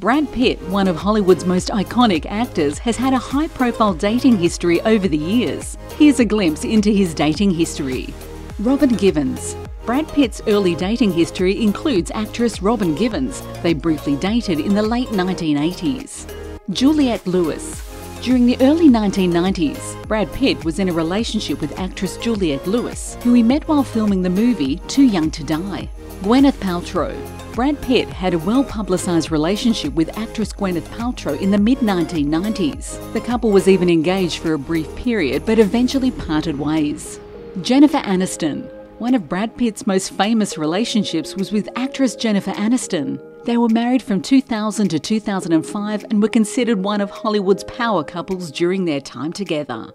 Brad Pitt, one of Hollywood's most iconic actors, has had a high profile dating history over the years. Here's a glimpse into his dating history. Robin Givens. Brad Pitt's early dating history includes actress Robin Givens. They briefly dated in the late 1980s. Juliette Lewis. During the early 1990s, Brad Pitt was in a relationship with actress Juliette Lewis, who he met while filming the movie Too Young to Die. Gwyneth Paltrow. Brad Pitt had a well publicised relationship with actress Gwyneth Paltrow in the mid 1990s. The couple was even engaged for a brief period but eventually parted ways. Jennifer Aniston. One of Brad Pitt's most famous relationships was with actress Jennifer Aniston. They were married from 2000 to 2005 and were considered one of Hollywood's power couples during their time together.